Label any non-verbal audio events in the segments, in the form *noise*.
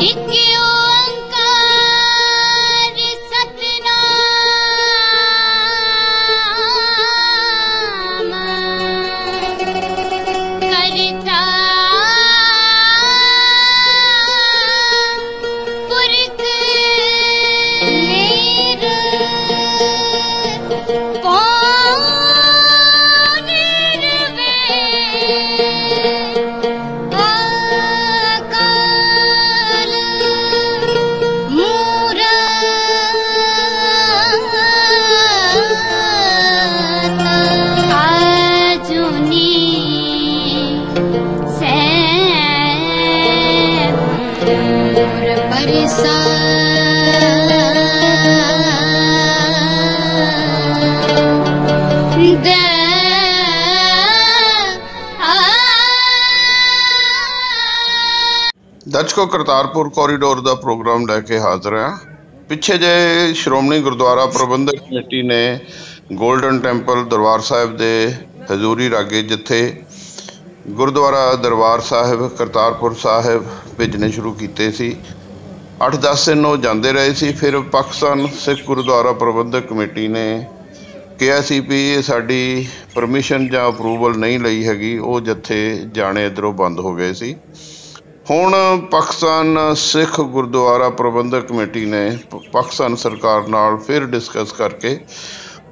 ਇੱਕ ਦਰਸ਼ਕੋ ਕਰਤਾਰਪੁਰ ਕੋਰੀਡੋਰ ਦਾ ਪ੍ਰੋਗਰਾਮ ਲੈ ਕੇ ਹਾਜ਼ਰ ਹਾਂ। ਪਿੱਛੇ ਜੇ ਸ਼੍ਰੋਮਣੀ ਗੁਰਦੁਆਰਾ ਪ੍ਰਬੰਧਕ ਕਮੇਟੀ ਨੇ ਗੋਲਡਨ ਟੈਂਪਲ ਦਰਬਾਰ ਸਾਹਿਬ ਦੇ ਹਜ਼ੂਰੀ ਰਾਗੇ ਜਿੱਥੇ ਗੁਰਦੁਆਰਾ ਦਰਬਾਰ ਸਾਹਿਬ, ਕਰਤਾਰਪੁਰ ਸਾਹਿਬ ਭੇਜਣੇ ਸ਼ੁਰੂ ਕੀਤੇ ਸੀ। 8-10 ਦਿਨ ਉਹ ਜਾਂਦੇ ਰਹੇ ਸੀ। ਫਿਰ ਪਾਕਿਸਤਾਨ ਸਿੱਖ ਗੁਰਦੁਆਰਾ ਪ੍ਰਬੰਧਕ ਕਮੇਟੀ ਨੇ ਕਿਹਾ ਸੀ ਵੀ ਇਹ ਸਾਡੀ ਪਰਮਿਸ਼ਨ ਜਾਂ ਅਪਰੂਵਲ ਨਹੀਂ ਲਈ ਹੈਗੀ। ਉਹ ਜੱਥੇ ਜਾਣੇ ਇਧਰੋਂ ਬੰਦ ਹੋ ਗਏ ਸੀ। ਹੁਣ ਪਾਕਿਸਤਾਨ ਸਿੱਖ ਗੁਰਦੁਆਰਾ ਪ੍ਰਬੰਧਕ ਕਮੇਟੀ ਨੇ ਪਾਕਿਸਤਾਨ ਸਰਕਾਰ ਨਾਲ ਫਿਰ ਡਿਸਕਸ ਕਰਕੇ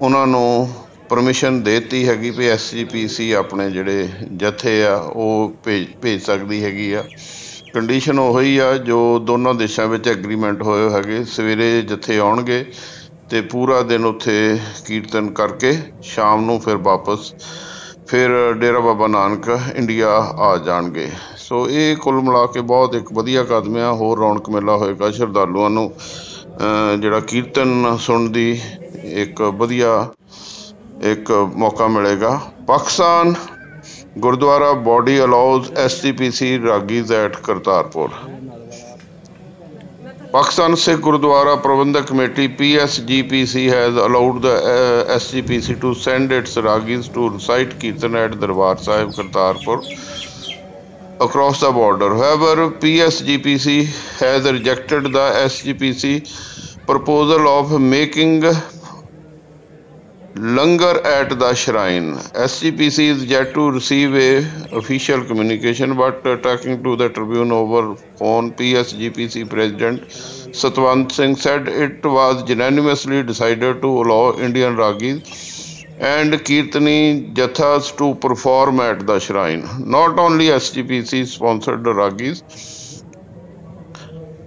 ਉਹਨਾਂ ਨੂੰ ਪਰਮਿਸ਼ਨ ਦੇਤੀ ਹੈਗੀ ਵੀ ਐਸਜੀਪੀਸੀ ਆਪਣੇ ਜਿਹੜੇ ਜਥੇ ਆ, ਉਹ ਭੇਜ ਭੇਜ ਸਕਦੀ ਹੈਗੀ ਆ। ਕੰਡੀਸ਼ਨ ਉਹੀ ਆ ਜੋ ਦੋਨਾਂ ਦੇਸ਼ਾਂ ਵਿੱਚ ਐਗਰੀਮੈਂਟ ਹੋਏ ਹੈਗੇ, ਸਵੇਰੇ ਜਥੇ ਆਉਣਗੇ ਤੇ ਪੂਰਾ ਦਿਨ ਉੱਥੇ ਕੀਰਤਨ ਕਰਕੇ ਸ਼ਾਮ ਨੂੰ ਫਿਰ ਵਾਪਸ ਫਿਰ ਡੇਰਾ ਬਾਬਾ ਨਾਨਕ ਇੰਡੀਆ ਆ ਜਾਣਗੇ। ਸੋ ਇਹ ਕੁੱਲ ਮਿਲਾ ਕੇ ਬਹੁਤ ਇੱਕ ਵਧੀਆ ਕਦਮ ਆ। ਹੋਰ ਰੌਣਕ ਮੇਲਾ ਹੋਏਗਾ ਸ਼ਰਧਾਲੂਆਂ ਨੂੰ। ਜਿਹੜਾ ਕੀਰਤਨ ਸੁਣਨ ਦੀ ਇੱਕ ਵਧੀਆ ਇੱਕ ਮੌਕਾ ਮਿਲੇਗਾ। Pakistan Gurdwara body allows SGPC ragis at Kartarpur. Pakistan Sikh Gurudwara Prabandhak Committee PSGPC has allowed the uh, SGPC to send its Ragis to recite Kirtan at Darbar Sahib Kartarpur across the border. However, PSGPC has rejected the SGPC proposal of making Langar at the shrine. SGPC is yet to receive a official communication, but uh, talking to the Tribune over phone, PSGPC President Satwant Singh said it was unanimously decided to allow Indian Ragis and Kirtani Jathas to perform at the shrine. Not only SGPC sponsored the Ragis,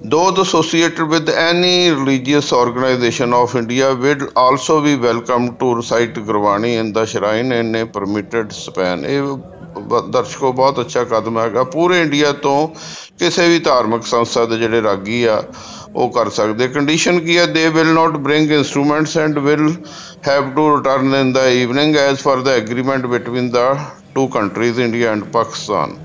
those associated with any religious organization of India will also be welcome to recite Gurbani in the shrine in a permitted span. ਇਹ ਦਰਸ਼ਕੋ, ਬਹੁਤ ਅੱਛਾ ਕਦਮ ਹੈਗਾ। ਪੂਰੇ India ਤੋਂ ਕਿਸੇ ਵੀ ਧਾਰਮਿਕ ਸੰਸਥਾ ਦੇ ਜਿਹੜੇ ਰਾਗੀ ਆ, ਉਹ ਕਰ ਸਕਦੇ। ਕੰਡੀਸ਼ਨ ਕੀ ਹੈ? They will not bring instruments and will have to return in the evening as per the agreement between the two countries India and Pakistan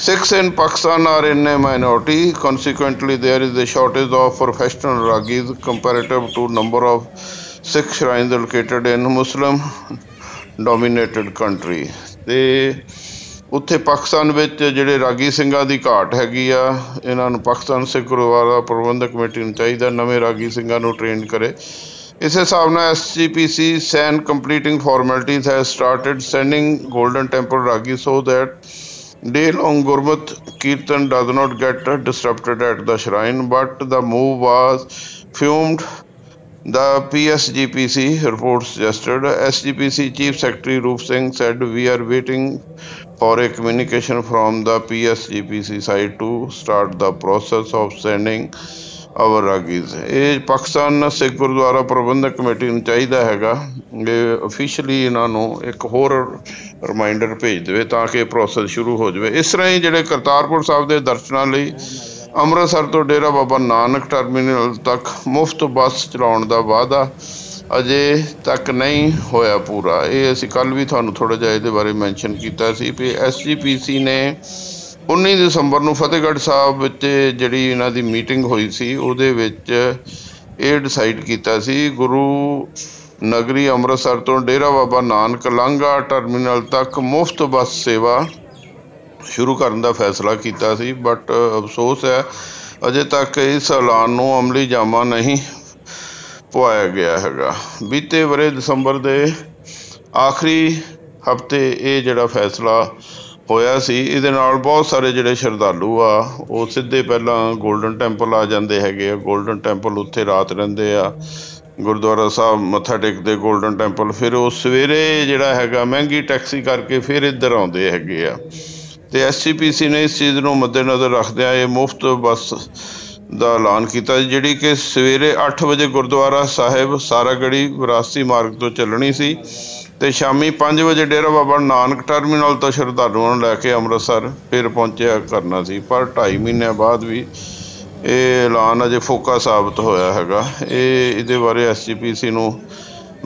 Sikhs in Pakistan are in a minority. Consequently, there is a shortage of professional ragis comparative to number of Sikh shrines located in Muslim-dominated country. ਤੇ ਉੱਥੇ ਪਾਕਿਸਤਾਨ ਵਿੱਚ ਜਿਹੜੇ ਰਾਗੀ ਸਿੰਘਾਂ ਦੀ ਘਾਟ ਹੈਗੀ ਆ ਇਹਨਾਂ ਨੂੰ ਪਾਕਿਸਤਾਨ ਸਿੱਖ ਗੁਰਦੁਆਰਾ ਪ੍ਰਬੰਧਕ ਕਮੇਟੀ ਨੂੰ ਚਾਹੀਦਾ ਨਵੇਂ ਰਾਗੀ ਸਿੰਘਾਂ ਨੂੰ ਟ੍ਰੇਨ ਕਰੇ ਇਸ ਹਿਸਾਬ ਨਾਲ SGPC since completing formalities has started sending Golden Temple ragi so that Day long Gurmat Kirtan does not get disrupted at the shrine, but the move was fumed. The PSGPC report suggested. SGPC Chief Secretary Roop Singh said, We are waiting for a communication from the PSGPC side to start the process of sending our ragis. ਇਹ ਪਾਕਿਸਤਾਨ ਸਿੱਖ ਗੁਰਦੁਆਰਾ ਪ੍ਰਬੰਧਕ committee ਨੂੰ ਚਾਹੀਦਾ ਹੈਗਾ। ਇਹ officially ਇਹਨਾਂ ਨੂੰ ਇੱਕ ਹੋਰ reminder ਭੇਜ ਦੇਵੇ ਤਾਂ ਕਿ ਪ੍ਰੋਸੈਸ ਸ਼ੁਰੂ ਹੋ ਜਾਵੇ। ਇਸ ਤਰ੍ਹਾਂ ਹੀ ਜਿਹੜੇ ਕਰਤਾਰਪੁਰ ਸਾਹਿਬ ਦੇ ਦਰਸ਼ਨਾਂ ਲਈ ਅੰਮ੍ਰਿਤਸਰ ਤੋਂ ਡੇਰਾ ਬਾਬਾ ਨਾਨਕ ਟਰਮੀਨਲ ਤੱਕ ਮੁਫਤ ਬੱਸ ਚਲਾਉਣ ਦਾ ਵਾਅਦਾ ਅਜੇ ਤੱਕ ਨਹੀਂ ਹੋਇਆ ਪੂਰਾ। ਇਹ ਅਸੀਂ ਕੱਲ ਵੀ ਤੁਹਾਨੂੰ ਥੋੜਾ ਜਿਹਾ ਇਹਦੇ ਬਾਰੇ ਮੈਂਸ਼ਨ ਕੀਤਾ ਸੀ ਵੀ ਐਸਜੀਪੀਸੀ ਨੇ 19 ਦਸੰਬਰ ਨੂੰ ਫਤਿਹਗੜ੍ਹ ਸਾਹਿਬ ਵਿੱਚ ਜਿਹੜੀ ਇਹਨਾਂ ਦੀ ਮੀਟਿੰਗ ਹੋਈ ਸੀ, ਉਹਦੇ ਵਿੱਚ ਇਹ ਡਿਸਾਈਡ ਕੀਤਾ ਸੀ, ਗੁਰੂ ਨਗਰੀ ਅੰਮ੍ਰਿਤਸਰ ਤੋਂ ਡੇਰਾ ਬਾਬਾ ਨਾਨਕ ਲਾਂਘਾ ਟਰਮੀਨਲ ਤੱਕ ਮੁਫਤ ਬੱਸ ਸੇਵਾ ਸ਼ੁਰੂ ਕਰਨ ਦਾ ਫੈਸਲਾ ਕੀਤਾ ਸੀ ਬਟ ਅਫਸੋਸ ਹੈ, ਅਜੇ ਤੱਕ ਇਸ ਐਲਾਨ ਨੂੰ ਅਮਲੀ ਜਾਮਾ ਨਹੀਂ ਪਵਾਇਆ ਗਿਆ ਹੈਗਾ। ਬੀਤੇ ਵਰੇ ਦਸੰਬਰ ਦੇ ਆਖਰੀ ਹਫ਼ਤੇ ਇਹ ਜਿਹੜਾ ਫੈਸਲਾ ਹੋਇਆ ਸੀ। ਇਹਦੇ ਨਾਲ ਬਹੁਤ ਸਾਰੇ ਜਿਹੜੇ ਸ਼ਰਧਾਲੂ ਆ, ਉਹ ਸਿੱਧੇ ਪਹਿਲਾਂ 골ਡਨ ਟੈਂਪਲ ਆ ਜਾਂਦੇ ਹੈਗੇ ਆ। 골ਡਨ ਟੈਂਪਲ ਉੱਥੇ ਰਾਤ ਰਹਿੰਦੇ ਆ। ਗੁਰਦੁਆਰਾ ਸਾਹਿਬ ਮੱਥਾ ਟੇਕਦੇ 골ਡਨ ਟੈਂਪਲ ਫਿਰ ਉਹ ਸਵੇਰੇ ਜਿਹੜਾ ਹੈਗਾ, ਮਹਿੰਗੀ ਟੈਕਸੀ ਕਰਕੇ ਫਿਰ ਇੱਧਰ ਆਉਂਦੇ ਹੈਗੇ ਆ। ਤੇ ਐਸਸੀਪੀਸੀ ਨੇ ਇਸ ਚੀਜ਼ ਨੂੰ ਮੱਦੇਨਜ਼ਰ ਰੱਖਦਿਆਂ ਇਹ ਮੁਫਤ ਬੱਸ ਦਾ ਐਲਾਨ ਕੀਤਾ ਜਿਹੜੀ ਕਿ ਸਵੇਰੇ 8 ਵਜੇ ਗੁਰਦੁਆਰਾ ਸਾਹਿਬ ਸਾਰਾਗੜੀ ਵਿਰਾਸਤੀ ਮਾਰਗ ਤੋਂ ਚੱਲਣੀ ਸੀ ਤੇ ਸ਼ਾਮੀ 5 ਵਜੇ ਡੇਰਾ ਬਾਬਾ ਨਾਨਕ ਟਰਮੀਨਲ ਤੋਂ ਸ਼ਰਧਾਲੂਆਂ ਨੂੰ ਲੈ ਕੇ ਅੰਮ੍ਰਿਤਸਰ ਫਿਰ ਪਹੁੰਚਿਆ ਕਰਨਾ ਸੀ, ਪਰ 2.5 ਮਹੀਨਿਆਂ ਬਾਅਦ ਵੀ ਇਹ ਐਲਾਨ ਅਜੇ ਫੋਕਾ ਸਾਬਤ ਹੋਇਆ ਹੈਗਾ। ਇਹ, ਇਹਦੇ ਬਾਰੇ ਐਸਜੀਪੀਸੀ ਨੂੰ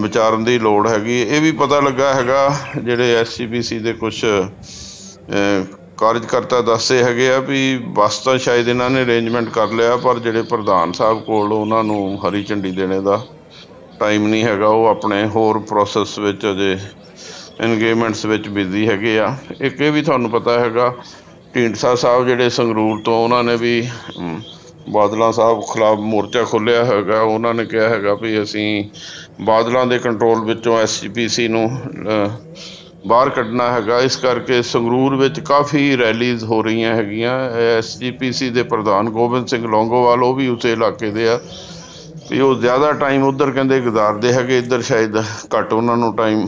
ਵਿਚਾਰਨ ਦੀ ਲੋੜ ਹੈਗੀ। ਇਹ ਵੀ ਪਤਾ ਲੱਗਾ ਹੈਗਾ, ਜਿਹੜੇ ਐਸਜੀਪੀਸੀ ਦੇ ਕੁਝ ਕਾਰਜਕਰਤਾ ਦੱਸਦੇ ਹੈਗੇ ਆ ਵੀ ਬੱਸ ਤਾਂ ਸ਼ਾਇਦ ਇਹਨਾਂ ਨੇ ਅਰੇਂਜਮੈਂਟ ਕਰ ਲਿਆ, ਪਰ ਜਿਹੜੇ ਪ੍ਰਧਾਨ ਸਾਹਿਬ ਕੋਲ ਉਹਨਾਂ ਨੂੰ ਹਰੀ ਝੰਡੀ ਦੇਣੇ ਦਾ ਟਾਈਮ ਨਹੀਂ ਹੈਗਾ, ਉਹ ਆਪਣੇ ਹੋਰ ਪ੍ਰੋਸੈਸ ਵਿੱਚ ਅਜੇ ਐਨਗੇਜਮੈਂਟਸ ਵਿੱਚ ਬਿਜ਼ੀ ਹੈਗੇ ਆ। ਇੱਕ ਇਹ ਵੀ ਤੁਹਾਨੂੰ ਪਤਾ ਹੈਗਾ, ਢੀਂਡਸਾ ਸਾਹਿਬ ਜਿਹੜੇ ਸੰਗਰੂਰ ਤੋਂ ਉਹਨਾਂ ਨੇ ਵੀ ਬਾਦਲਾਂ ਸਾਹਿਬ ਖਿਲਾਫ ਮੋਰਚਾ ਖੋਲ੍ਹਿਆ ਹੈਗਾ, ਉਹਨਾਂ ਨੇ ਕਿਹਾ ਹੈਗਾ ਵੀ ਅਸੀਂ ਬਾਦਲਾਂ ਦੇ ਕੰਟਰੋਲ ਵਿੱਚੋਂ ਐਸਜੀਪੀਸੀ ਨੂੰ ਬਾਹਰ ਕੱਢਣਾ ਹੈਗਾ। ਇਸ ਕਰਕੇ ਸੰਗਰੂਰ ਵਿੱਚ ਕਾਫੀ ਰੈਲੀਜ਼ ਹੋ ਰਹੀਆਂ ਹੈਗੀਆਂ। ਐਸਜੀਪੀਸੀ ਦੇ ਪ੍ਰਧਾਨ ਗੋਬਿੰਦ ਸਿੰਘ ਲੌਂਗੋਵਾਲ, ਉਹ ਵੀ ਉਸੇ ਇਲਾਕੇ ਦੇ ਆ। ਵੀ ਉਹ ਜ਼ਿਆਦਾ ਟਾਈਮ ਉਧਰ ਕਹਿੰਦੇ ਗੁਜ਼ਾਰਦੇ ਹੈਗੇ, ਇੱਧਰ ਸ਼ਾਇਦ ਘੱਟ ਉਹਨਾਂ ਨੂੰ ਟਾਈਮ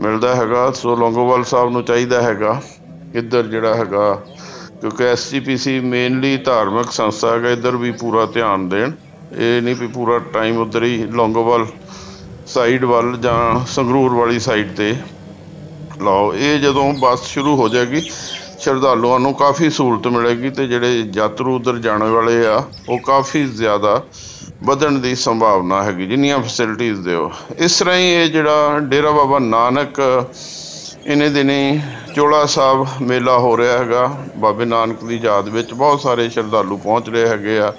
ਮਿਲਦਾ ਹੈਗਾ। ਸੋ ਲੌਂਗੋਵਾਲ ਸਾਹਿਬ ਨੂੰ ਚਾਹੀਦਾ ਹੈਗਾ, ਇੱਧਰ ਜਿਹੜਾ ਹੈਗਾ, ਕਿਉਂਕਿ ਐਸਜੀਪੀਸੀ ਮੇਨਲੀ ਧਾਰਮਿਕ ਸੰਸਥਾ ਹੈਗਾ, ਇੱਧਰ ਵੀ ਪੂਰਾ ਧਿਆਨ ਦੇਣ। ਇਹ ਨਹੀਂ ਵੀ ਪੂਰਾ ਟਾਈਮ ਉਧਰ ਹੀ ਲੌਂਗੋਵਾਲ ਸਾਈਡ ਵੱਲ ਜਾਂ ਸੰਗਰੂਰ ਵਾਲੀ ਸਾਈਡ ਤੇ ਲਾਓ, ਇਹ ਜਦੋਂ ਬੱਸ ਸ਼ੁਰੂ ਹੋ ਜਾਏਗੀ, ਸ਼ਰਧਾਲੂਆਂ ਨੂੰ ਕਾਫੀ ਸਹੂਲਤ ਮਿਲੇਗੀ ਤੇ ਜਿਹੜੇ ਯਾਤਰੂ ਉਧਰ ਜਾਣ ਵਾਲੇ ਆ, ਉਹ ਕਾਫੀ ਜ਼ਿਆਦਾ ਵਧਣ ਦੀ ਸੰਭਾਵਨਾ ਹੈਗੀ, ਜਿੰਨੀਆਂ ਫੈਸਿਲਿਟੀਆਂ ਦਿਓ। ਇਸ ਤਰ੍ਹਾਂ ਹੀ ਇਹ ਜਿਹੜਾ ਡੇਰਾ ਬਾਬਾ ਨਾਨਕ, ਇਹਨੇ ਦਿਨੀ ਚੋਲਾ ਸਾਹਿਬ ਮੇਲਾ ਹੋ ਰਿਹਾ ਹੈਗਾ। ਬਾਬੇ ਨਾਨਕ ਦੀ ਯਾਦ ਵਿੱਚ ਬਹੁਤ ਸਾਰੇ ਸ਼ਰਧਾਲੂ ਪਹੁੰਚ ਰਹੇ ਹੈਗੇ ਆ।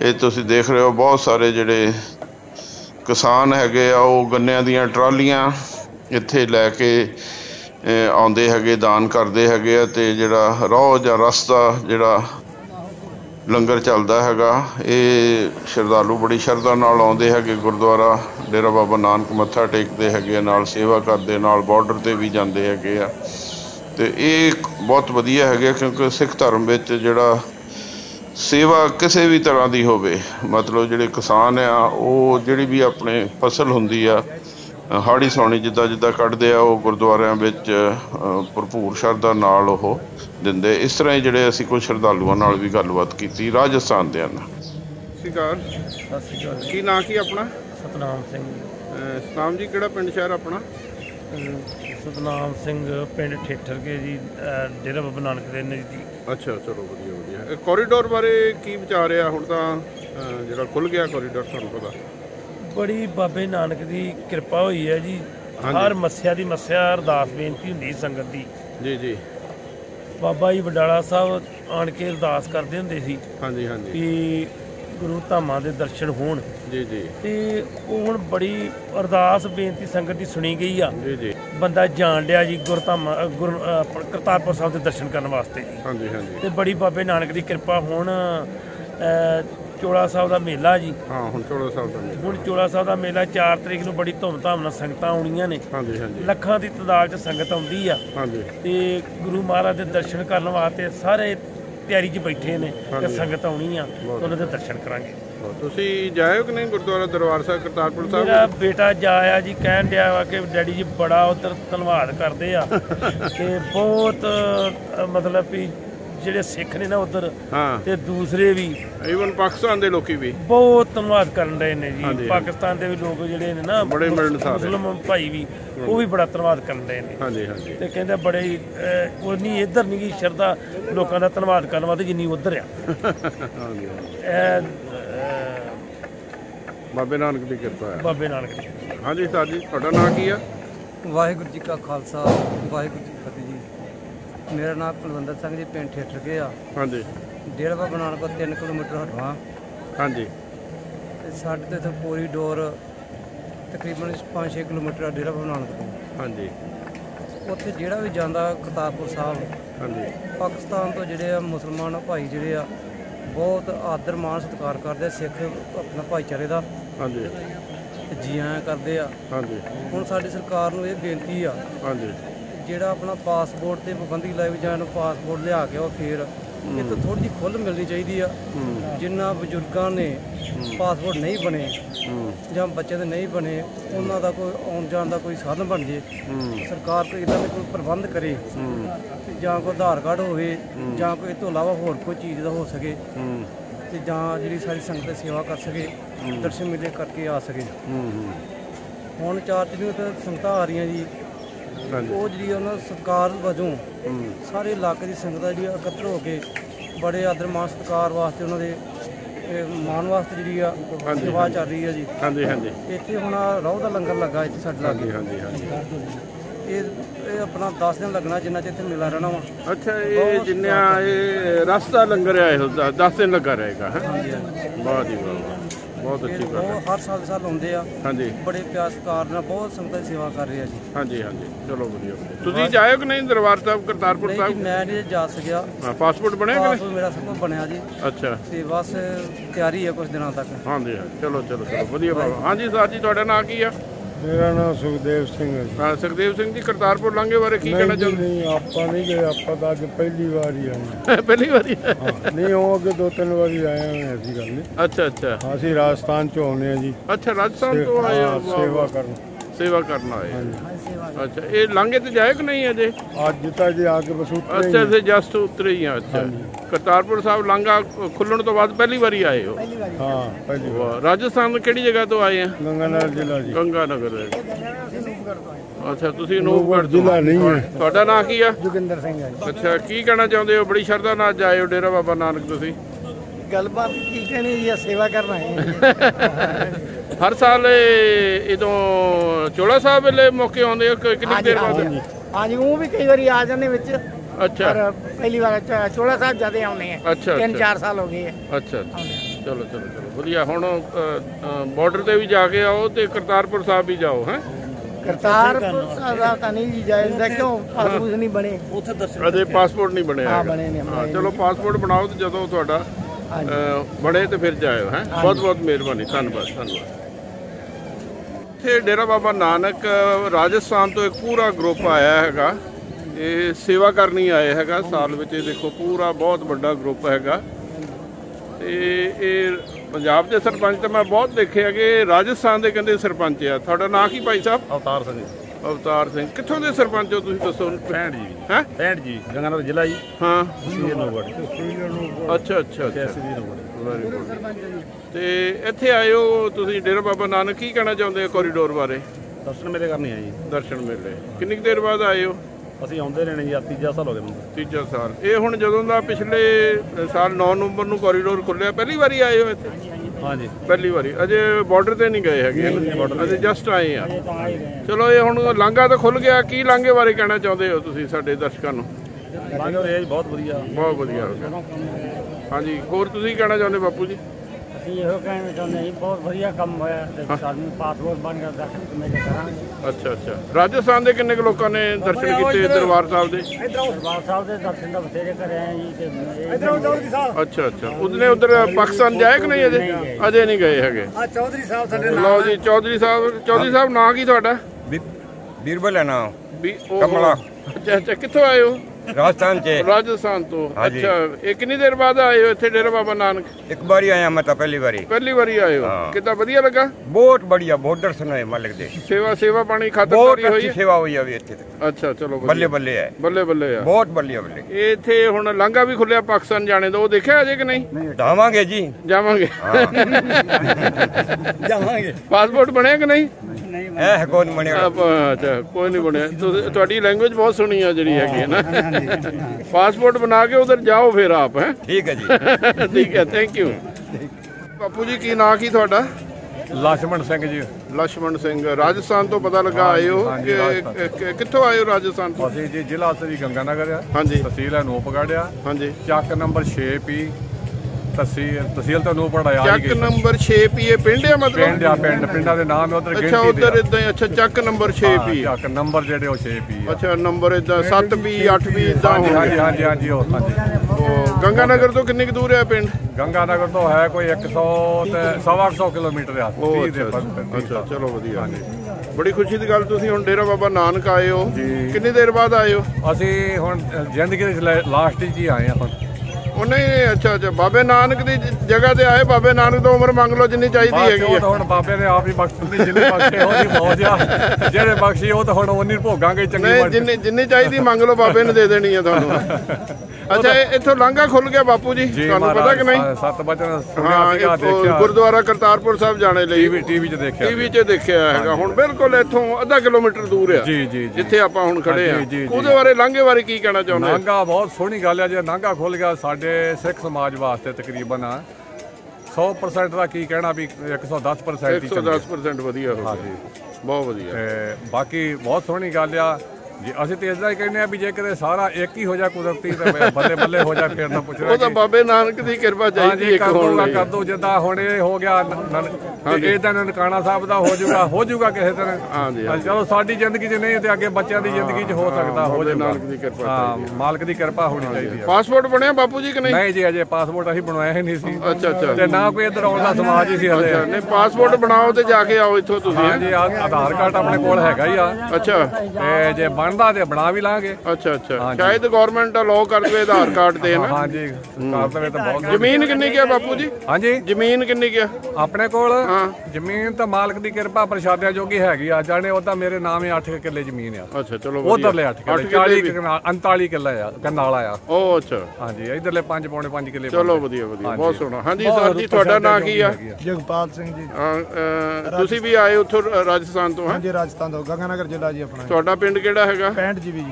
ਇਹ ਤੁਸੀਂ ਦੇਖ ਰਹੇ ਹੋ, ਬਹੁਤ ਸਾਰੇ ਜਿਹੜੇ ਕਿਸਾਨ ਹੈਗੇ ਆ, ਉਹ ਗੰਨਿਆਂ ਦੀਆਂ ਟਰਾਲੀਆਂ ਇੱਥੇ ਲੈ ਕੇ ਆਉਂਦੇ ਹੈਗੇ ਦਾਨ ਕਰਦੇ ਹੈਗੇ ਆ ਤੇ ਜਿਹੜਾ ਰੋਹ ਜਾਂ ਰਸਤਾ ਜਿਹੜਾ ਲੰਗਰ ਚੱਲਦਾ ਹੈਗਾ ਇਹ ਸ਼ਰਧਾਲੂ ਬੜੀ ਸ਼ਰਧਾ ਨਾਲ ਆਉਂਦੇ ਹੈਗੇ ਗੁਰਦੁਆਰਾ। ਡੇਰਾ ਬਾਬਾ ਨਾਨਕ ਮੱਥਾ ਟੇਕਦੇ ਹੈਗੇ ਆ, ਨਾਲ ਸੇਵਾ ਕਰਦੇ ਨਾਲ ਬਾਰਡਰ ਤੇ ਵੀ ਜਾਂਦੇ ਹੈਗੇ ਆ। ਤੇ ਇਹ ਬਹੁਤ ਵਧੀਆ ਹੈਗਾ ਕਿਉਂਕਿ ਸਿੱਖ ਧਰਮ ਵਿੱਚ ਜਿਹੜਾ ਸੇਵਾ ਕਿਸੇ ਵੀ ਤਰ੍ਹਾਂ ਦੀ ਹੋਵੇ ਮਤਲਬ ਜਿਹੜੇ ਕਿਸਾਨ ਆ ਉਹ ਜਿਹੜੀ ਵੀ ਆਪਣੇ ਫਸਲ ਹੁੰਦੀ ਆ ਹਾੜੀ ਸੌਣੀ ਜਿੱਦਾਂ ਜਿੱਦਾਂ ਕੱਢਦੇ ਆ ਉਹ ਗੁਰਦੁਆਰਿਆਂ ਵਿੱਚ ਭਰਪੂਰ ਸ਼ਰਧਾ ਨਾਲ ਉਹ ਦਿੰਦੇ। ਇਸ ਤਰ੍ਹਾਂ ਹੀ ਜਿਹੜੇ ਅਸੀਂ ਕੁਝ ਸ਼ਰਧਾਲੂਆਂ ਨਾਲ ਵੀ ਗੱਲਬਾਤ ਕੀਤੀ ਰਾਜਸਥਾਨ ਦੇ ਹਨ ਸਿਕਾਰ ਸਤਿ ਸ਼੍ਰੀ ਅਕਾਲ ਜੀ। ਕੀ ਨਾਂ ਕੀ ਆਪਣਾ? ਸਤਨਾਮ ਸਿੰਘ ਸਤਨਾਮ ਜੀ ਕਿਹੜਾ ਪਿੰਡ ਸ਼ਹਿਰ ਆਪਣਾ? ਸਤਨਾਮ ਸਿੰਘ ਪਿੰਡ ਠੇਠਰ ਕੇ ਜੀ ਡੇਰਾ ਬਾਬਾ ਨਾਨਕ ਦੇ ਨਜ਼ਦੀਕ ਅੱਛਾ ਚਲੋ ਵਧੀਆ ਵਧੀਆ। ਕੋਰੀਡੋਰ ਬਾਰੇ ਕੀ ਵਿਚਾਰ ਆ? ਹੁਣ ਤਾਂ ਜਿਹੜਾ ਖੁੱਲ ਗਿਆ ਕੋਰੀਡੋਰ ਤੁਹਾਨੂੰ ਪਤਾ। ਬੜੀ ਬਾਬੇ ਨਾਨਕ ਦੀ ਕਿਰਪਾ ਹੋਈ ਹੈ ਜੀ। ਹਰ ਮੱਸਿਆ ਦੀ ਮੱਸਿਆ ਅਰਦਾਸ ਬੇਨਤੀ ਹੁੰਦੀ ਸੰਗਤ ਦੀ। ਜੀ ਜੀ। ਬਾਬਾ ਜੀ ਵਡਾਲਾ ਸਾਹਿਬ ਆਣ ਕੇ ਅਰਦਾਸ ਕਰਦੇ ਹੁੰਦੇ ਸੀ ਹਾਂਜੀ ਹਾਂਜੀ। ਕਿ ਗੁਰੂ ਧਾਮਾਂ ਦੇ ਦਰਸ਼ਨ ਹੋਣ। ਜੀ ਜੀ। ਤੇ ਉਹ ਹੁਣ ਬੜੀ ਅਰਦਾਸ ਬੇਨਤੀ ਸੰਗਤ ਦੀ ਸੁਣੀ ਗਈ ਆ। ਜੀ ਜੀ। ਬੰਦਾ ਜਾਣ ਲਿਆ ਜੀ ਗੁਰਧਾਮਾਂ ਗੁਰ ਅ, ਆਪਣਾ ਕਰਤਾਰਪੁਰ ਸਾਹਿਬ ਦੇ ਦਰਸ਼ਨ ਕਰਨ ਵਾਸਤੇ ਜੀ। ਹਾਂਜੀ ਹਾਂਜੀ। ਤੇ ਬੜੀ ਬਾਬੇ ਨਾਨਕ ਦੀ ਕਿਰਪਾ ਹੁਣ ਚੋਲਾ ਸਾਹਿਬ ਦਾ ਮੇਲਾ ਜੀ। ਹਾਂ ਹੁਣ ਚੋੜਾ ਸਾਹਿਬ ਦਾ ਮੇਲਾ। ਹੁਣ ਚੋਲਾ ਸਾਹਿਬ ਦਾ ਮੇਲਾ 4 ਤਰੀਕ ਨੂੰ ਬੜੀ ਧੂਮਧਾਮ ਨਾਲ ਸੰਗਤਾਂ ਆਉਣੀਆਂ ਨੇ। ਹਾਂਜੀ ਹਾਂਜੀ। ਲੱਖਾਂ ਦੀ ਤਾਦਾਦ 'ਚ ਸੰਗਤ ਆਉਂਦੀ ਆ। ਹਾਂਜੀ। ਤੇ ਗੁਰੂ ਮਹਾਰਾਜ ਦੇ ਦਰਸ਼ਨ ਕਰਨ ਵਾਸਤੇ ਸਾਰੇ ਤਿਆਰੀ 'ਚ ਬੈਠੇ ਨੇ ਤੇ। ਸੰਗਤ ਆਉਣੀ ਆ। ਉਹਨਾਂ ਦੇ ਦਰਸ਼ਨ ਕਰਾਂਗੇ। ਤੁਸੀਂ ਜਾਇਓ ਕਿ ਨਹੀਂ ਗੁਰਦੁਆਰਾ ਦਰਬਾਰ ਸਾਹਿਬ ਕਰਤਾਰਪੁਰ ਮੇਰਾ ਸਾਹਿਬ ਬੇਟਾ ਜਾਇਆ ਜੀ ਕਹਿਣ ਡਿਆ ਵਾ ਕਿ ਡੈਡੀ ਜੀ ਬੜਾ ਉਧਰ ਧੰਨਵਾਦ ਕਰਦੇ ਆ। *laughs* ਤੇ ਬਹੁਤ ਮਤਲਬ ਵੀ ਜਿਹੜੇ ਸਿੱਖ ਨੇ ਨਾ ਉਧਰ ਹਾਂ। ਤੇ ਦੂਸਰੇ ਵੀ ਈਵਨ ਪਾਕਿਸਤਾਨ ਦੇ ਲੋਕੀ ਵੀ। ਬਹੁਤ ਧੰਨਵਾਦ ਕਰਨ ਰਹੇ ਨੇ। ਜੀ। ਪਾਕਿਸਤਾਨ ਦੇ ਵੀ ਲੋਕ ਜਿਹੜੇ ਨੇ ਨਾ ਬੜੇ ਮਿਲਣਸਾਰ। ਮੁਸਲਮਾਨ ਭਾਈ ਵੀ ਉਹ ਵੀ ਬੜਾ ਧੰਨਵਾਦ ਕਰਨ ਰਹੇ ਨੇ। ਹਾਂਜੀ ਹਾਂਜੀ। ਤੇ ਕਹਿੰਦੇ ਬੜੇ ਹੀ, ਅਹ, ਉਨੀ ਇੱਧਰ ਨਹੀਂ ਗੀ ਸ਼ਰਧਾ ਲੋਕਾਂ ਦਾ ਧੰਨਵਾਦ ਕਰਨ ਵਾਸਤੇ ਜਿੰਨੀ ਉੱਧਰ ਆ। ਹਾਂਜੀ ਬਾਬੇ ਨਾਨਕ ਦੀ ਕਿਰਪਾ ਹੈ। ਬਾਬੇ ਨਾਨਕ ਦੀ ਹਾਂਜੀ ਸਰ ਜੀ ਤੁਹਾਡਾ ਨਾਂ ਕੀ ਆ? ਵਾਹਿਗੁਰੂ ਜੀ ਕਾ ਖਾਲਸਾ ਵਾਹਿਗੁਰੂ ਮੇਰਾ ਨਾਮ ਕੁਲਵੰਦਰ ਸਿੰਘ ਜੀ ਪਿੰਡ ਠੇਠਰ ਕੇ ਆ। ਹਾਂਜੀ। ਡੇਰਾ ਬਾਬਾ ਨਾਨਕ ਤੋਂ 3 ਕਿਲੋਮੀਟਰ ਹਟਵਾ। ਹਾਂਜੀ। ਤੇ ਸਾਡੇ ਤੋਂ ਇੱਥੇ ਕੋਰੀਡੋਰ ਤਕਰੀਬਨ 5-6 ਕਿਲੋਮੀਟਰ ਆ ਡੇਰਾ ਬਾਬਾ ਨਾਨਕ ਤੋਂ ਹਾਂਜੀ। ਉੱਥੇ ਜਿਹੜਾ ਵੀ ਜਾਂਦਾ ਕਰਤਾਰਪੁਰ ਸਾਹਿਬ ਹਾਂਜੀ। ਪਾਕਿਸਤਾਨ ਤੋਂ ਜਿਹੜੇ ਆ ਮੁਸਲਮਾਨ ਭਾਈ ਜਿਹੜੇ ਆ ਬਹੁਤ ਆਦਰ ਮਾਣ ਸਤਿਕਾਰ ਕਰਦੇ ਸਿੱਖ ਆਪਣਾ ਭਾਈਚਾਰੇ ਦਾ। ਹਾਂਜੀ। ਜੀ ਆਇਆਂ ਕਰਦੇ ਆ। ਹਾਂਜੀ। ਹੁਣ ਸਾਡੀ ਸਰਕਾਰ ਨੂੰ ਇਹ ਬੇਨਤੀ ਆ ਹਾਂਜੀ। ਜਿਹੜਾ ਆਪਣਾ ਪਾਸਪੋਰਟ ਤੇ ਪਾਬੰਦੀ ਲਾਈ ਵੀ ਜਾਣ ਪਾਸਪੋਰਟ ਲਿਆ ਕੇ ਉਹ ਫੇਰ ਇਹ ਤੋਂ ਥੋੜੀ ਜਿਹੀ ਖੁੱਲ੍ਹ ਮਿਲਣੀ ਚਾਹੀਦੀ ਆ। ਜਿਨ੍ਹਾਂ ਬਜ਼ੁਰਗਾਂ ਨੇ ਪਾਸਪੋਰਟ ਨਹੀਂ ਬਣੇ ਜਾਂ ਬੱਚੇ ਦੇ ਨਹੀਂ ਬਣੇ ਉਹਨਾਂ ਦਾ ਕੋਈ ਆਉਣ ਜਾਣ ਦਾ ਕੋਈ ਸਾਧਨ ਬਣ ਜੇ। ਸਰਕਾਰ ਕੋਈ ਇਦਾਂ ਦਾ ਕੋਈ ਪ੍ਰਬੰਧ ਕਰੇ ਜਾਂ ਕੋਈ ਆਧਾਰ ਕਾਰਡ ਹੋਵੇ ਜਾਂ ਕੋਈ ਇਹ ਤੋਂ ਇਲਾਵਾ ਹੋਰ ਕੋਈ ਚੀਜ਼ ਦਾ ਹੋ ਸਕੇ ਤੇ ਜਾਂ ਜਿਹੜੀ ਸਾਰੀ ਸੰਗਤ ਦੀ ਸੇਵਾ ਕਰ ਸਕੇ ਦਰਸ਼ਨ ਮੇਲੇ ਕਰਕੇ ਆ ਸਕੇ। ਹੁਣ ਚਾਰ ਤਰੀਕ ਤੇ ਸੰਗਤਾਂ ਆ ਰਹੀਆਂ ਜੀ। ਹਾਂਜੀ। ਉਹ ਜਿਹੜੀ ਉਹਨਾਂ ਸਤਿਕਾਰ ਵਜੋਂ ਹੂੰ। ਸਾਰੇ ਇਲਾਕੇ ਦੀ ਸੰਗਤ ਆ ਜਿਹੜੀ ਇਕੱਤਰ ਹੋ ਕੇ ਬੜੇ ਆਦਰ ਮਾਣ ਸਤਿਕਾਰ ਵਾਸਤੇ ਉਹਨਾਂ ਦੇ ਇਹ ਮਾਣ ਵਾਸਤੇ ਜਿਹੜੀ ਆ ਹਾਂਜੀ, ਸੇਵਾ ਚੱਲ ਰਹੀ ਆ ਜੀ। ਹਾਂਜੀ ਹਾਂਜੀ। ਇੱਥੇ ਹੁਣ ਰੋਹ ਦਾ ਲੰਗਰ ਲੱਗਾ ਇੱਥੇ ਸਾਡੇ ਲਾਗੇ। ਹਾਂਜੀ ਹਾਂਜੀ ਇਹ ਇਹ ਆਪਣਾ 10 ਦਿਨ ਲੱਗਣਾ ਜਿੰਨਾ ਚਿਰ ਇੱਥੇ ਮੇਲਾ ਰਹਿਣਾ ਵਾ। ਅੱਛਾ ਇਹ ਜਿੰਨਿਆ ਇਹ ਰਸਤਾ ਲੰਗਰ ਆਏ ਹੋ 10 ਦਿਨ ਲੱਗਾ ਰਹੇਗਾ ਹੈ? ਬਹੁਤ ਹੀ ਬਹੁਤ ਬਹੁਤ ਅੱਛੀ ਗੱਲ ਹੈ। ਉਹ ਹਰ ਸਾਲ ਸਾਲ ਆਉਂਦੇ ਆ। ਹਾਂਜੀ। ਬੜੇ ਪਿਆਰ ਸਤਿਕਾਰ ਨਾਲ ਬਹੁਤ ਸੰਗਤ ਦੀ ਸੇਵਾ ਕਰ ਰਹੇ ਆ ਜੀ। ਹਾਂਜੀ ਹਾਂਜੀ। ਚਲੋ ਵਧੀਆ ਵਧੀਆ। ਤੁਸੀਂ ਜਾਇਓ ਕਿ ਨਹੀਂ ਦਰਬਾਰ ਸਾਹਿਬ ਕਰਤਾਰਪੁਰ ਨਹੀਂ ਜੀ ਸਾਹਿਬ? ਮੈਂ ਨਹੀਂ ਜਾ ਸਕਿਆ। ਹਾਂ, ਪਾਸਪੋਰਟ ਬਣਿਆ ਕਿ ਪਾਸਪੋਰਟ ਮੇਰਾ ਸਭ ਕੁਝ ਬਣਿਆ ਜੀ। ਨਹੀਂ ਅੱਛਾ। ਤੇ ਬਸ ਤਿਆਰੀ ਹੈ ਕੁਝ ਦਿਨਾਂ ਤੱਕ। ਹਾਂਜੀ ਹਾਂ, ਚਲੋ ਚਲੋ ਚਲੋ। ਵਧੀਆ ਬਾਬਾ। ਹਾਂਜੀ ਸਰ ਜੀ ਤੁਹਾਡਾ ਨਾਂ ਕੀ ਆ? ਮੇਰਾ ਨਾਮ ਸੁਖਦੇਵ ਸਿੰਘ ਹੈ ਜੀ। ਹਾਂ, ਸੁਖਦੇਵ ਸਿੰਘ ਜੀ ਕਰਤਾਰਪੁਰ ਲਾਂਘੇ ਬਾਰੇ ਕੀ ਕਹਿਣਾ ਨਹੀਂ ਜੀ, ਚਾਹੁੰਦੇ? ਨਹੀਂ ਆਪਾਂ ਨਹੀਂ ਗਏ ਆਪਾਂ ਤਾਂ ਅੱਜ ਪਹਿਲੀ ਵਾਰ ਹੀ ਆਏ *laughs* ਪਹਿਲੀ ਵਾਰੀ ਹਾਂ ਨਹੀਂ ਉਹ ਅੱਗੇ ਦੋ ਤਿੰਨ ਵਾਰੀ ਆਏ ਹੋਏ ਹਾਂ, ਐਸੀ ਗੱਲ ਨਹੀਂ। ਅੱਛਾ ਅੱਛਾ। ਅਸੀਂ ਰਾਜਸਥਾਨ ਚ ਆਉਂਦੇ ਆ ਜੀ। ਅੱਛਾ ਰਾਜਸਥਾਨ ਤੋਂ ਆਏ ਹਾਂ, ਹੋ ਵਾਹ, ਸੇਵਾ ਵਾਹ। ਕਰਨ। ਸੇਵਾ ਕਰਨ ਆਏ ਹੋ। ਅੱਛਾ ਇਹ ਲਾਂਘੇ ਤੇ ਜਾਏ ਕਿ ਨਹੀਂ ਅਜੇ? ਅੱਜ ਤਾਂ ਜੀ ਆ ਕੇ ਬਸ ਉੱਤਰੇ ਅੱਛਾ ਤੇ ਜਸਟ ਉਤਰੇ ਹੀ ਆ ਅੱਛਾ। ਕਰਤਾਰਪੁਰ ਸਾਹਿਬ ਲਾਂਘਾ ਖੁੱਲਣ ਤੋਂ ਬਾਅਦ ਪਹਿਲੀ ਵਾਰੀ ਆਏ ਹੋ? ਹਾਂ ਪਹਿਲੀ ਵਾਰ। ਵਾਹ ਰਾਜਸਥਾਨ ਦੀ ਕਿਹੜੀ ਜਗ੍ਹਾ ਤੋਂ ਆਏ ਆ? ਗੰਗਾਨਗਰ ਜ਼ਿਲ੍ਹਾ ਜੀ। ਗੰਗਾ ਨਗਰ ਦੇ ਅੱਛਾ ਤੁਸੀਂ ਨੂਪਗੜ੍ਹ ਤੋਂ ਜ਼ਿਲ੍ਹਾ ਨਹੀਂ ਹੈ। ਤੁਹਾਡਾ ਨਾਂ ਕੀ ਆ? ਜੋਗਿੰਦਰ ਸਿੰਘ ਹੈ ਅੱਛਾ ਕੀ ਕਹਿਣਾ ਚਾਹੁੰਦੇ ਹੋ? ਬੜੀ ਸ਼ਰਧਾ ਨਾਲ ਅੱਜ ਆਏ ਹੋ ਡੇਰਾ ਬਾਬਾ ਨਾਨਕ ਤੁਸੀਂ। ਗੱਲਬਾਤ ਕੀ ਕਹਿਣੀ ਜੀ ਸੇਵਾ ਕਰਨਾ ਹੈ *laughs* ਹਰ ਸਾਲ ਇਹ- ਇਦੋਂ ਚੋਲਾ ਸਾਹਿਬ ਵੇਲੇ ਮੌਕੇ ਆਉਂਦੇ ਕਿ ਕਿੰਨੀ ਦੇਰ ਬਾਅਦ? ਹਾਂਜੀ ਉਹ ਵੀ ਕਈ ਵਾਰੀ ਆ ਜਾਂਦੇ ਵਿੱਚ। ਅੱਛਾ। ਪਰ ਪਹਿਲੀ ਵਾਰ ਚ- ਚੋਲਾ ਸਾਹਿਬ ਜ਼ਿਆਦਾ ਆਉਣੇ ਆ। ਅੱਛਾ ਤਿੰਨ ਅੱਛਾ ਚਾਰ ਸਾਲ ਹੋ ਗਏ ਆ। ਅੱਛਾ ਅੱਛਾ। ਚਲੋ ਚਲੋ ਚਲੋ। ਵਧੀਆ। ਹੁਣ ਬਾਰਡਰ ਤੇ ਵੀ ਜਾ ਕੇ ਆਓ ਤੇ ਕਰਤਾਰਪੁਰ ਸਾਹਿਬ ਵੀ ਜਾਓ ਹੈ? ਕਰਤਾਰਪੁਰ ਸਾਹਿਬ ਤਾਂ ਨਹੀਂ ਜੀ ਜਾਇਦਾ ਕਿਉਂ? ਪਾਸਪੋਰਟ ਨਹੀਂ ਬਣੇ। ਅਜੇ ਪਾਸਪੋਰਟ ਨਹੀਂ ਬਣਿਆ ਹਾਂ, ਹੈਗਾ। ਬਣੇ ਨੇ, ਹਾਂ, ਬਣੇ ਚਲੋ ਪਾਸਪੋਰਟ ਬਣਾਓ ਤੇ ਜਦੋਂ ਤੁਹਾਡਾ ਬਣੇ ਤੇ ਫਿਰ ਜਾਇਓ ਹੈ? ਬਹੁਤ ਬਹੁਤ ਮਿਹਰਬਾਨੀ। ਧੰਨਵਾਦ ਧੰਨਵਾਦ। ਇੱਥੇ ਡੇਰਾ ਬਾਬਾ ਨਾਨਕ, ਰਾਜਸਥਾਨ ਤੋਂ ਇੱਕ ਪੂਰਾ ਗਰੁੱਪ ਆਇਆ ਹੈਗਾ। ਇਹ ਸੇਵਾ ਕਰਨੀ ਆਏ ਹੈਗਾ, ਸਾਲ ਵਿੱਚ ਇਹ ਦੇਖੋ ਪੂਰਾ ਬਹੁਤ ਵੱਡਾ ਗਰੁੱਪ ਹੈਗਾ। ਤੇ ਇਹ ਪੰਜਾਬ ਦੇ ਸਰਪੰਚ ਤਾਂ ਮੈਂ ਬਹੁਤ ਦੇਖਿਆ ਕਿ ਰਾਜਸਥਾਨ ਦੇ ਕਹਿੰਦੇ ਸਰਪੰਚ ਆ। ਤੁਹਾਡਾ ਨਾਂ ਕੀ ਭਾਈ ਸਾਹਿਬ? ਅਵਤਾਰ ਸਿੰਘ ਅਵਤਾਰ ਸਿੰਘ ਕਿੱਥੋਂ ਦੇ ਸਰਪੰਚ ਹੋ ਤੁਸੀਂ ਦੱਸੋ? ਪੈਂਟ ਜੀ। ਹੈ? ਪੈਂਟ ਜੀ ਗੰਗਾਨਗਰ ਜ਼ਿਲ੍ਹਾ ਜੀ। ਹਾਂ। ਸੀਏ ਨੋਗੜ ਅੱਛਾ ਅੱਛਾ ਅੱਛਾ. ਤੇ ਇੱਥੇ ਹੋ ਤੁਸੀਂ ਡੇਰਾ ਬਾਬਾ ਨਾਨਕ ਕੀ ਕਹਿਣਾ ਚਾਹੁੰਦੇ ਹੋ ਕੋਰੀਡੋਰ ਬਾਰੇ? ਦਰਸ਼ਨ ਮੇਰੇ ਕਰਨੇ ਆ ਜੀ। ਦਰਸ਼ਨ ਮੇਲੇ। ਕਿੰਨੀ ਕੁ ਦੇਰ ਬਾਅਦ ਆਏ ਹੋ? ਅਸੀਂ ਆਉਂਦੇ ਰਹਿਣੇ ਜੀ ਤੀਜਾ ਸਾਲ ਹੋ ਗਿਆ ਮੈਨੂੰ। ਤੀਜਾ ਸਾਲ। ਇਹ ਹੁਣ ਜਦੋਂ ਦਾ ਪਿਛਲੇ ਸਾਲ 9 ਨਵੰਬਰ ਨੂੰ ਕੋਰੀਡੋਰ ਖੁੱਲਿਆ ਪਹਿਲੀ ਵਾਰੀ ਆਏ ਹੋ ਇੱਥੇ? ਹਾਂਜੀ। ਪਹਿਲੀ ਵਾਰੀ। ਅਜੇ ਬਾਰਡਰ ਤੇ ਨਹੀਂ ਗਏ ਹੈਗੇ। ਅਜੇ ਜਸਟ ਆਏ ਆ। ਚਲੋ ਇਹ ਹੁਣ ਲਾਂਘਾ ਤਾਂ ਖੁੱਲ ਗਿਆ। ਕੀ ਲਾਂਘੇ ਬਾਰੇ ਕਹਿਣਾ ਚਾਹੁੰਦੇ ਹੋ ਤੁਸੀਂ ਸਾਡੇ ਦਰਸ਼ਕਾਂ ਨੂੰ? ਲਾਂਘਾ ਬਹੁਤ ਵਧੀਆ। ਬਹੁਤ ਵਧੀਆ। ਹੋ ਗਿਆ ਹਾਂਜੀ ਹੋਰ ਤੁਸੀਂ ਕਹਿਣਾ ਚਾਹੁੰਦੇ ਬਾਪੂ ਜੀ? ਅਸੀਂ ਇਹੋ ਕਹਿਣਾ ਚਾਹੁੰਦੇ ਹਾਂ ਜੀ ਬਹੁਤ ਵਧੀਆ ਕੰਮ ਹੋਇਆ ਤੇ ਸਾਨੂੰ ਪਾਸਪੋਰਟ ਬਣ ਗਿਆ ਦਰਸ਼ਨ ਮੇਲੇ ਕਰਾਂਗੇ। ਅੱਛਾ ਅੱਛਾ। ਰਾਜਸਥਾਨ ਦੇ ਕਿੰਨੇ ਕੁ ਲੋਕਾਂ ਨੇ ਦਰਸ਼ਨ ਕੀਤੇ ਦਰਬਾਰ ਸਾਹਿਬ ਦੇ? ਦਰਬਾਰ ਸਾਹਿਬ ਦੇ ਦਰਸ਼ਨ ਦਾ ਬਥੇਰੇ ਕਰੇ ਆਏ ਜੀ ਤੇ ਇਹ- ਅੱਛਾ ਅੱਛਾ। ਉਹਨੇ ਉਧਰ ਪਾਕਿਸਤਾਨ ਜਾਏ ਕਿ ਨਹੀਂ ਅਜੇ? ਅਜੇ ਨਹੀਂ ਗਏ ਹੈਗੇ। ਆ ਚੌਧਰੀ ਸਾਹਿਬ ਸਾਡੇ ਲਓ ਜੀ ਚੌਧਰੀ ਸਾਹਿਬ ਚੌਧਰੀ ਸਾਹਿਬ ਨਾਂ ਕੀ ਤੁਹਾਡਾ? ਬੀਰਬਲ ਹੈ ਵੀ ਉਹ ਕਮਲਾ। ਅੱਛਾ ਅੱਛਾ। ਕਿੱਥੋਂ ਆਏ ਹੋ? ਰਾਜਸਥਾਨ ਚ। ਰਾਜਸਥਾਨ ਤੋਂ। ਹਾਂਜੀ। ਅੱਛਾ ਇਹ ਕਿੰਨੀ ਦੇਰ ਬਾਅਦ ਆਏ ਹੋ ਇੱਥੇ ਡੇਰਾ ਬਾਬਾ ਨਾਨਕ? ਇੱਕ ਵਾਰੀ ਆਇਆ ਮੈਂ ਤਾਂ ਪਹਿਲੀ ਵਾਰੀ। ਪਹਿਲੀ ਵਾਰੀ ਆਏ ਹੋ। ਹਾਂ। ਕਿੱਦਾਂ ਵਧੀਆ ਲੱਗਾ? ਬਹੁਤ ਬੜੀਆ ਬਹੁਤ ਦਰਸ਼ਨ ਹੋਏ ਮਾਲਕ ਦੇ। ਸੇਵਾ ਸੇਵਾ ਪਾਣੀ ਬਹੁਤ ਖਾਤਰਦਾਰੀ ਹੋਈ ਅੱਛੀ ਹੈ? ਸੇਵਾ ਹੋਈ ਆ ਵੀ ਇੱਥੇ। ਤੇ। ਅੱਛਾ ਚਲੋ ਵਧੀਆ। ਬੱਲੇ ਬੱਲੇ ਹੈ ਬੱਲੇ ਬੱਲੇ ਆ। ਬਹੁਤ ਬੱਲੇ ਬੱਲੇ। ਇਹ ਇੱਥੇ ਹੁਣ ਲਾਂਘਾ ਵੀ ਖੁੱਲਿਆ ਪਾਕਿਸਤਾਨ ਜਾਣੇ ਦਾ। ਉਹ ਦੇਖਿਆ ਅਜੇ ਕਿ ਨਹੀਂ? ਜਾਵਾਂਗੇ ਜੀ। ਜਾਵਾਂਗੇ। ਜਾਵਾਂਗੇ। ਪਾਸਪੋਰਟ ਬਣਿਆ ਕਿ ਨਹੀਂ? ਇਹ ਕੋਈ ਨਹੀਂ ਬਣਿਆ? ਅੱਛਾ ਕੋਈ ਨਹੀਂ ਬਣਿਆ। ਤੁਹਾਡੀ ਲੈਂਗੁਏਜ ਬਹੁਤ ਸੋਹਣੀ ਆ ਜਿਹੜੀ ਹੈਗੀ ਨਾ। ਪਾਸਪੋਰਟ ਬਣਾ ਕੇ ਉਧਰ ਜਾਓ ਫਿਰ ਆਪ ਹੈ? ਠੀਕ ਹੈ ਜੀ। ਠੀਕ ਹੈ ਥੈਂਕ ਯੂ ਬਾਪੂ ਜੀ ਕੀ ਨਾਂ ਕੀ ਤੁਹਾਡਾ? ਲਛਮਣ ਸਿੰਘ ਜੀ। ਲਛਮਣ ਸਿੰਘ ਰਾਜਸਥਾਨ ਤੋਂ ਪਤਾ ਲੱਗਾ ਆਏ ਹੋ ਹਾਂਜੀ, ਕਿ ਕਿੱਥੋਂ ਆਏ ਹੋ ਰਾਜਸਥਾਨ ਤੋਂ? ਅਸੀਂ ਜੀ ਜ਼ਿਲ੍ਹਾ ਸ੍ਰੀ ਗੰਗਾਨਗਰ ਆ। ਹਾਂਜੀ। ਤਹਿਸੀਲ ਹੈ ਨੂਪਗੜ੍ਹ ਹਾਂਜੀ। ਚੱਕ ਨੰਬਰ 6 ਪੀ। ਤਹਿਸੀਲ ਤਹਿਸੀਲ ਤੋਂ ਨੂਪੜ ਆ ਚੱਕ ਨੰਬਰ 6 ਪੀਏ ਪਿੰਡ ਆ ਮਤਲਬ? ਪਿੰਡ ਆ ਪਿੰਡ ਪਿੰਡਾਂ ਦੇ ਨਾਮ ਉਧਰ ਗਿਣਤੀ ਅੱਛਾ ਦੇ ਉਧਰ ਆ। ਇਦਾਂ ਅੱਛਾ ਚੱਕ ਨੰਬਰ 6 ਪੀ। ਹਾਂ, ਚੱਕ ਨੰਬਰ ਜਿਹੜੇ ਉਹ 6 ਪੀ ਆ। ਅੱਛਾ ਨੰਬਰ ਇਦਾਂ 7 ਪੀ 8 ਪੀ ਇਦਾਂ ਹਾਂਜੀ ਹਾਂਜੀ ਹੋਣਗੇ ਹਾਂਜੀ ਹਾਂਜੀ ਉਹ ਹਾਂਜੀ। ਉਹ ਗੰਗਾ ਨਗਰ ਤੋਂ ਕਿੰਨੀ ਕੁ ਦੂਰ ਹੈ ਪਿੰਡ? ਗੰਗਾ ਨਗਰ ਤੋਂ ਹੈ ਕੋਈ 100 ਤੇ ਸਵਾ ਕੁ ਸੌ ਕਿਲੋਮੀਟਰ ਆ ਉਹ 30 ਦੇ ਅੱਛਾ ਪੰਜ- ਅੱਛਾ ਚਲੋ ਵਧੀਆ। ਬੜੀ ਖੁਸ਼ੀ ਦੀ ਗੱਲ ਤੁਸੀਂ ਹੁਣ ਡੇਰਾ ਬਾਬਾ ਨਾਨਕ ਆਏ ਹੋ। ਕਿੰਨੀ ਦੇਰ ਬਾਅਦ ਆਏ ਹੋ? ਅਸੀਂ ਹੁਣ ਜ਼ਿੰਦਗੀ ਦੇ ਲਾਸਟ 'ਚ ਹੀ ਆਏ ਆ ਹੁਣ। ਉਹਨੇ ਅੱਛਾ ਅੱਛਾ ਬਾਬੇ ਨਾਨਕ ਦੀ ਜਗ੍ਹਾ ਤੇ ਆਏ ਬਾਬੇ ਨਾਨਕ ਤੋਂ ਉਮਰ ਮੰਗ ਲਓ ਜਿੰਨੀ ਚਾਹੀਦੀ ਹੈਗੀ ਹੈ। ਹੁਣ ਬਾਬੇ ਨੇ ਆਪ ਹੀ ਬਖਸ਼ੀ ਜਿੰਨੀ ਬਖਸ਼ੇ ਉਹਦੀ ਮੌਜ ਆ। ਜਿਹੜੇ ਬਖਸ਼ੀ ਉਹ ਤਾਂ ਹੁਣ ਉਨੀ ਭੋਗਾਂਗੇ ਚੰਗੀ ਨਹੀਂ ਜਿੰਨੀ ਜਿੰਨੀ ਚਾਹੀਦੀ ਮੰਗ ਲਓ ਬਾਬੇ ਨੇ ਦੇ ਦੇਣੀ ਹੈ ਤੁਹਾਨੂੰ। *laughs* ਅੱਛਾ ਇੱਥੋਂ ਲਾਂਘਾ ਖੁੱਲ ਗਿਆ ਬਾਪੂ ਜੀ ਤੁਹਾਨੂੰ ਪਤਾ ਕਿ ਨਹੀਂ? ਸੱਤ ਹਾਂ ਸੁਣਿਆ ਸੀਗਾ ਦੇਖਿਆ। ਗੁਰਦੁਆਰਾ ਕਰਤਾਰਪੁਰ ਸਾਹਿਬ ਜਾਣੇ ਲਈ। ਟੀਵੀ ਟੀਵੀ 'ਚ ਦੇਖਿਆ ਟੀਵੀ 'ਚ ਦੇਖਿਆ ਹੈਗਾ। ਹੁਣ ਬਿਲਕੁਲ ਇੱਥੋਂ ਅੱਧਾ ਕਿਲੋਮੀਟਰ ਦੂਰ ਆ। ਜੀ ਜੀ ਜਿੱਥੇ ਆਪਾਂ ਹੁਣ ਖੜੇ ਆ। ਉਹਦੇ ਬਾਰੇ ਲਾਂਘੇ ਬਾਰੇ ਕੀ ਕਹਿਣਾ ਚਾਹੁੰਦੇ? ਨਾਂਗਾ ਬਹੁਤ ਸੋਹਣੀ ਗੱਲ ਹੈ ਜੇ। ਨਾਂਗਾ ਖੁੱਲ ਗਿਆ ਸਾਡੇ ਸਿੱਖ ਸਮਾਜ ਵਾਸਤੇ ਤਕਰੀਬਨ। 100% ਦਾ ਕੀ ਕਹਿਣਾ ਵੀ 110% ਹੀ ਚੱਲ 110% ਵਧੀਆ ਹੋ ਗਿਆ। ਬਹੁਤ ਵਧੀਆ। ਬਾਕੀ ਬਹੁਤ ਸੋਹਣੀ ਗੱਲ ਆ। ਜੇ ਅਸੀਂ ਤੇ ਇਸਦਾ ਹੀ ਕਹਿੰਦੇ ਆ ਵੀ ਜੇ ਕਿਤੇ ਸਾਰਾ ਇੱਕ ਹੀ ਹੋ ਜਾ ਕੁਦਰਤੀ ਤੇ ਬੱਲੇ ਬੱਲੇ ਹੋ ਜਾ ਫਿਰ ਨਾ ਪੁੱਛਣਾ ਉਹ ਤਾਂ ਬਾਬੇ ਨਾਨਕ ਦੀ ਕਿਰਪਾ ਚਾਹੀਦੀ ਇੱਕ ਹੋਣ ਲਈ। ਕਰ ਦੂ ਜਿੱਦਾਂ ਹੁਣ ਇਹ ਹੋ ਗਿਆ ਤਾਂ ਨਨਕਾਣਾ ਸਾਹਿਬ ਦਾ ਹੋ ਜਾਊਗਾ ਹੋ ਜਾਊਗਾ ਕਿਸੇ ਤਰ੍ਹਾਂ। ਹਾਂਜੀ, ਚਲੋ ਸਾਡੀ ਜ਼ਿੰਦਗੀ 'ਚ ਨਹੀਂ ਤੇ ਅੱਗੇ ਬੱਚਿਆਂ ਦੀ ਜ਼ਿੰਦਗੀ 'ਚ ਹੋ ਸਕਦਾ ਹੋ ਜਾਊਗਾ। ਨਾਨਕ ਦੀ ਕਿਰਪਾ ਹਾਂ ਮਾਲਕ ਦੀ ਕਿਰਪਾ ਹੋਣੀ ਚਾਹੀਦੀ ਹੈ। ਪਾਸਪੋਰਟ ਬਣਿਆ ਬਾਪੂ ਜੀ ਕਿ ਨਹੀਂ? ਨਹੀਂ ਜੀ ਅਜੇ ਪਾਸਪੋਰਟ ਅਸੀਂ ਬਣਵਾਇਆ ਹੀ ਨਹੀਂ ਸੀ। ਅੱਛਾ ਅੱਛਾ। ਤੇ ਨਾ ਕੋਈ ਇੱਧਰ ਆਉਣ ਦਾ ਸਮਾਜ ਹੀ ਸੀ ਹਲੇ। ਨਹੀਂ ਪਾਸਪੋਰਟ ਬਣਾਓ ਤੇ ਜਾ ਕੇ ਆਓ ਇੱਥੋਂ ਤੁਸੀਂ? ਹਾਂਜੀ ਆਧਾਰ ਕਾਰਡ ਆਪਣੇ ਕੋਲ ਹੈਗਾ ਹੀ ਆ। ਅੱਛਾ। ਤੇ ਜੇ ਬਣਦਾ ਤੇ ਬਣਾ ਵੀ ਲਾਂਗੇ। ਅੱਛਾ ਅੱਛਾ। ਸ਼ਾਇਦ ਗਵਰਨਮੈਂਟ ਅਲਾਉ ਕਰ ਦੇਵੇ ਆਧਾਰ ਕਾਰਡ ਤੇ ਨਾ ਹਾਂਜੀ ਕਰ ਦੇਵੇ ਤਾਂ ਬਹੁਤ ਜ਼ਮੀਨ ਕਿੰਨੀ ਕੀ ਹੈ ਬਾਪੂ ਜੀ? ਹਾਂਜੀ। ਜ਼ਮੀਨ ਕਿੰਨੀ ਕੀ ਹੈ ਆਪਣੇ ਕੋਲ ਹਾਂ। ਜ਼ਮੀਨ ਤਾਂ ਮਾਲਕ ਦੀ ਕਿਰਪਾ ਪ੍ਰਸ਼ਾਦਿਆਂ ਜੋਗੀ ਹੈਗੀ ਆ ਜਾਣੇ ਉਹ ਤਾਂ ਮੇਰੇ ਨਾਮੇ 8 ਕਿੱਲੇ ਜ਼ਮੀਨ ਆ। ਅੱਛਾ ਚਲੋ ਉਧਰਲੇ 8 ਕਿੱਲੇ ਅੱਠ 40 ਵੀ। ਕਨਾਲ 39 ਕਿੱਲਾ ਆ ਕਨਾਲ ਆ। ਉਹ ਅੱਛਾ। ਹਾਂਜੀ ਇਧਰਲੇ 5 ਪੌਣੇ 5 ਕਿੱਲੇ ਚਲੋ। ਵਧੀਆ ਵਧੀਆ। ਬਹੁਤ ਸੋਹਣਾ। ਹਾਂਜੀ ਸਰ ਜੀ ਤੁਹਾਡਾ ਨਾਂ ਕੀ ਆ? ਜਗਪਾਲ ਸਿੰਘ ਜੀ। ਹਾਂ, ਤੁਸੀਂ ਵੀ ਆਏ ਉੱਥੋਂ ਰਾਜਸਥਾਨ ਤੋਂ ਹਾਂ? ਹਾਂਜੀ ਰਾਜਸਥਾਨ ਤੋਂ ਗੰਗਾਨਗਰ ਜ਼ਿਲ੍ਹਾ ਜੀ ਆਪਣਾ। ਤੁਹਾਡਾ ਪਿੰਡ ਕਿਹੜਾ ਹੈਗਾ? 65 ਜੀ ਜੀ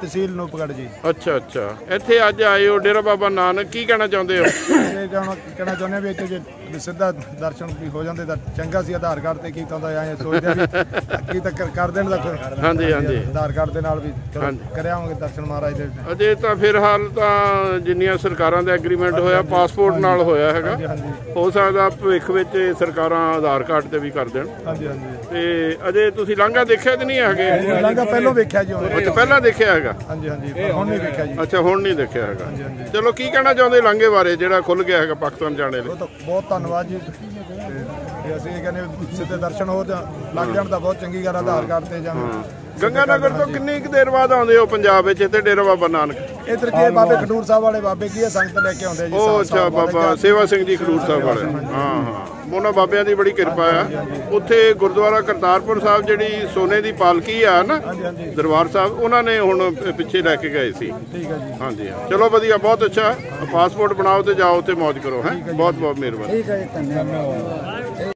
ਤਹਿਸੀਲ ਨੂਪਗੜ ਜੀ। ਅੱਛਾ ਅੱਛਾ। ਇੱਥੇ ਅੱਜ ਆਏ ਹੋ ਡੇਰਾ ਬਾਬਾ ਨਾਨਕ ਕੀ ਕਹਿਣਾ ਚਾਹੁੰਦੇ ਹੋ? ਇਹ ਕਹਿਣਾ ਕਹਿਣਾ ਚਾਹੁੰਦੇ ਹਾਂ ਵੀ ਇੱਥੇ ਜੇ ਵੀ ਸਿੱਧਾ ਦਰਸ਼ਨ ਵੀ ਹੋ ਜਾਂਦੇ ਤਾਂ ਚੰਗਾ ਸੀ ਆਧਾਰ ਕਾਰਡ ਤੇ ਕੀਤਾ ਹੁੰਦਾ ਆਏ ਸੋਚਦੇ ਆ ਵੀ ਕੀ ਤੱਕ ਕਰ ਦੇਣ ਦਾ ਫਿਰ ਹਾਂਜੀ ਹਾਂਜੀ। ਆਧਾਰ ਕਾਰਡ ਦੇ ਨਾਲ ਵੀ ਕਰਿਆਵਾਂਗੇ ਦਰਸ਼ਨ ਮਹਾਰਾਜ ਦੇ। ਅਜੇ ਤਾਂ ਫਿਲਹਾਲ ਤਾਂ ਜਿੰਨੀਆਂ ਸਰਕਾਰਾਂ ਦਾ ਐਗਰੀਮੈਂਟ ਹੋਇਆ ਪਾਸਪੋਰਟ ਨਾਲ ਹੋਇਆ ਹੈਗਾ। ਹੋ ਸਕਦਾ ਭਵਿੱਖ ਵਿੱਚ ਸਰਕਾਰਾਂ ਆਧਾਰ ਕਾਰਡ ਤੇ ਵੀ ਕਰ ਦੇਣ। ਹਾਂਜੀ ਹਾਂਜੀ। ਤੇ ਅਜੇ ਤੁਸੀਂ ਲਾਂਘਾ ਦੇਖਿਆ ਤੇ ਨਹੀਂ ਹੈਗੇ? ਲਾਂਗਾ ਪਹਿਲਾਂ ਵੇਖਿਆ ਜੀ। ਅੱਛਾ ਪਹਿਲਾਂ ਦੇਖਿਆ ਹੈਗਾ? ਹਾਂਜੀ ਹਾਂਜੀ ਹੁਣ ਨਹੀਂ ਵੇਖਿਆ ਜੀ। ਅੱਛਾ ਹੁਣ ਨਹੀਂ ਦੇਖਿਆ ਹੈਗਾ। ਚਲੋ ਕੀ ਕਹਿਣਾ ਚਾਹੁੰਦੇ ਲਾਂਘੇ ਬਾਰੇ ਜਿਹੜਾ ਖੁੱਲ ਗਿਆ ਹੈਗਾ ਪਾਕਿਸਤਾਨ ਜਾਣੇ ਲਈ? ਬਹੁਤ ਬਹੁਤ ਧੰਨਵਾਦ ਜੀ। ਤੇ ਅਸੀਂ ਇਹ ਕਹਿੰਦੇ ਸਿੱਧੇ ਦਰਸ਼ਨ ਹੋ ਜਾਂ ਲੱਗ ਜਾਣ ਤਾਂ ਬਹੁਤ ਚੰਗੀ ਗੱਲ ਆਧਾਰ ਕਾਰਡ ਤੇ ਜਾਂ ਗੰਗਾ ਨਗਰ ਤੋਂ ਕਿੰਨੀ ਕੁ ਦੇਰ ਬਾਅਦ ਆਉਂਦੇ ਹੋ ਪੰਜਾਬ ਵਿੱਚ? ਤੇ ਡੇਰਾ ਬਾਬਾ ਨਾਨਕ ਇਧਰ ਕੀ ਬਾਬੇ ਖਡੂਰ ਸਾਹਿਬ ਵਾਲੇ ਬਾਬੇ ਕੀ ਸੰਗਤ ਲੈ ਕੇ ਆਉਂਦੇ ਜੀ ਉਹ ਅੱਛਾ ਬਾਬਾ ਸੇਵਾ ਸਿੰਘ ਜੀ ਖਡੂਰ ਸਾਹਿਬ ਵਾਲੇ। ਹਾਂ ਹਾਂ। ਉਹਨਾਂ ਬਾਬਿਆਂ ਦੀ ਬੜੀ ਕਿਰਪਾ ਆ। ਉੱਥੇ ਗੁਰਦੁਆਰਾ ਕਰਤਾਰਪੁਰ ਸਾਹਿਬ ਜਿਹੜੀ ਸੋਨੇ ਦੀ ਪਾਲਕੀ ਆ ਨਾ ਹਾਂਜੀ ਦਰਬਾਰ ਸਾਹਿਬ ਉਹਨਾਂ ਨੇ ਹੁਣ ਪਿੱਛੇ ਲੈ ਕੇ ਗਏ ਸੀ। ਠੀਕ ਹੈ ਜੀ। ਹਾਂਜੀ ਹਾਂ। ਚਲੋ ਵਧੀਆ ਬਹੁਤ ਅੱਛਾ। ਪਾਸਪੋਰਟ ਬਣਾਓ ਤੇ ਜਾਓ ਤੇ ਮौज ਕਰੋ ਹੈ। ਬਹੁਤ ਬਹੁਤ ਮਿਹਰਬਾਨੀ। ਠੀਕ ਹੈ ਜੀ ਧੰਨਵਾਦ।